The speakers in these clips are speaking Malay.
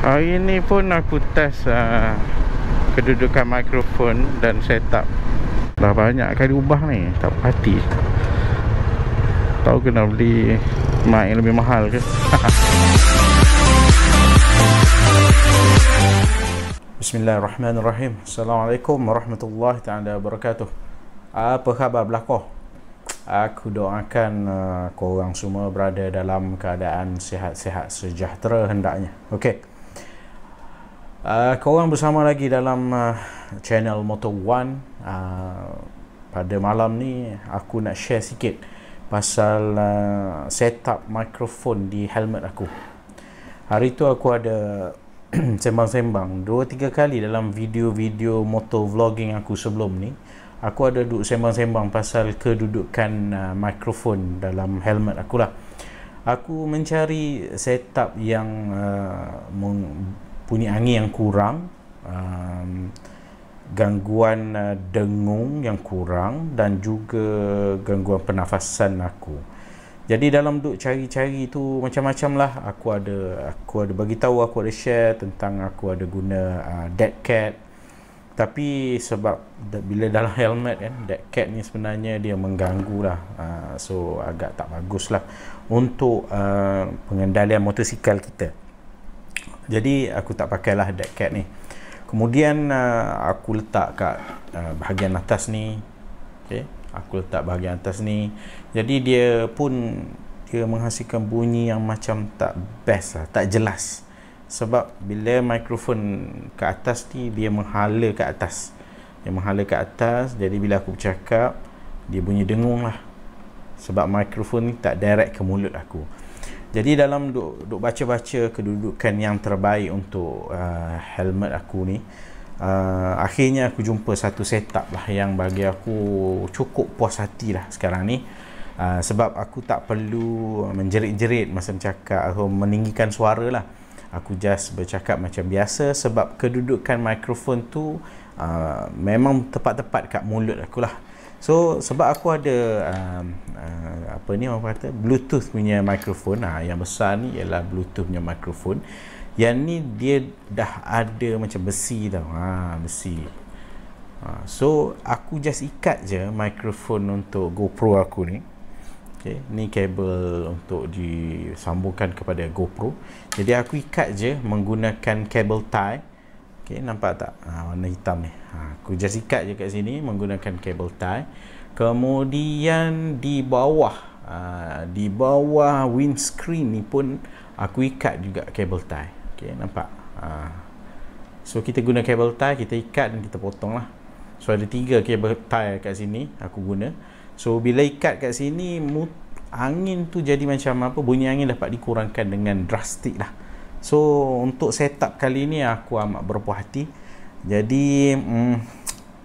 Hari ni pun aku test uh, kedudukan mikrofon dan setup. Dah banyak kali ubah ni, tak hati. Tahu kena beli mic yang lebih mahal ke? Bismillahirrahmanirrahim. Assalamualaikum warahmatullahi taala wabarakatuh. Apa khabar belako? Aku doakan uh, korang semua berada dalam keadaan sihat-sihat sejahtera hendaknya. Okey. Uh, korang bersama lagi dalam uh, channel Moto One. Uh, Pada malam ni aku nak share sikit Pasal uh, setup mikrofon di helmet aku. Hari tu aku ada sembang-sembang Dua tiga kali dalam video-video moto vlogging aku sebelum ni. Aku ada duduk sembang-sembang pasal kedudukan uh, mikrofon dalam helmet aku lah. Aku mencari setup yang uh, bunyi angin yang kurang um, gangguan uh, dengung yang kurang dan juga gangguan pernafasan aku. Jadi dalam duk cari-cari tu macam-macam lah. Aku ada aku ada bagi tahu aku ada share tentang aku ada guna uh, dead cat. Tapi sebab bila dalam helmet kan dead cat ni sebenarnya dia mengganggu lah. Uh, so agak tak bagus lah untuk uh, pengendalian motosikal kita jadi aku tak pakailah dead cat ni. Kemudian uh, aku letak kat uh, bahagian atas ni. Okey aku letak bahagian atas ni. Jadi dia pun dia menghasilkan bunyi yang macam tak best lah tak jelas. Sebab bila mikrofon ke atas ni dia menghala ke atas. Dia menghala ke atas. Jadi bila aku bercakap dia bunyi dengung lah. Sebab mikrofon ni tak direct ke mulut aku jadi dalam duk, duk baca-baca kedudukan yang terbaik untuk uh, helmet aku ni uh, akhirnya aku jumpa satu setup lah yang bagi aku cukup puas hati lah sekarang ni. Uh, sebab aku tak perlu menjerit-jerit masa bercakap atau meninggikan suara lah. Aku just bercakap macam biasa sebab kedudukan mikrofon tu uh, memang tepat-tepat kat mulut aku lah So sebab aku ada um, uh, apa ni orang kata bluetooth punya mikrofon ah yang besar ni ialah bluetooth punya mikrofon. Yang ni dia dah ada macam besi tau. Ha besi. Ha, so aku just ikat je mikrofon untuk GoPro aku ni. Okay, ni kabel untuk disambungkan kepada GoPro. Jadi aku ikat je menggunakan kabel tie Okay, nampak tak? Ha, warna hitam ni. Ha, aku just ikat je kat sini menggunakan kabel tie. Kemudian di bawah, ha, di bawah windscreen ni pun aku ikat juga kabel tie. Okay, nampak? Ha. So, kita guna kabel tie, kita ikat dan kita potong lah. So, ada tiga kabel tie kat sini aku guna. So, bila ikat kat sini, angin tu jadi macam apa? Bunyi angin dapat dikurangkan dengan drastik lah. So untuk setup kali ni aku amat berpuas hati. Jadi mm,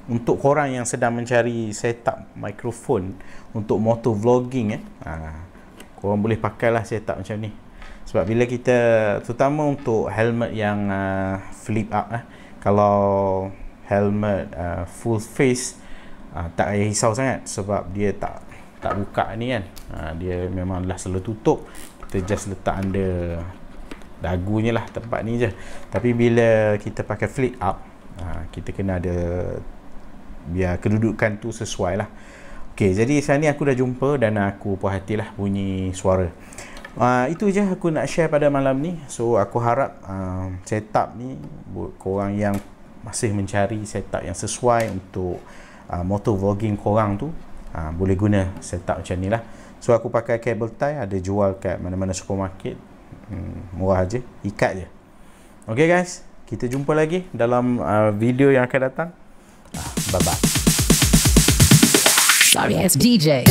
untuk korang yang sedang mencari setup mikrofon untuk motor vlogging eh, ha, korang boleh pakailah setup macam ni. Sebab bila kita terutama untuk helmet yang uh, flip up eh, kalau helmet uh, full face uh, tak payah risau sangat sebab dia tak tak buka ni kan. Uh, dia memanglah selalu tutup. Kita just letak under dagunya lah tempat ni je. Tapi bila kita pakai flip up ha, kita kena ada biar kedudukan tu sesuai lah. Ok jadi sekarang ni aku dah jumpa dan aku puas hati lah bunyi suara. Uh, itu je aku nak share pada malam ni. So aku harap uh, setup ni buat korang yang masih mencari setup yang sesuai untuk uh, motor vlogging korang tu uh, boleh guna setup macam ni lah. So aku pakai cable tie ada jual kat mana-mana supermarket hmm, murah aja. Ikat je. Ok guys. Kita jumpa lagi dalam uh, video yang akan datang. Uh, bye bye sorry as DJ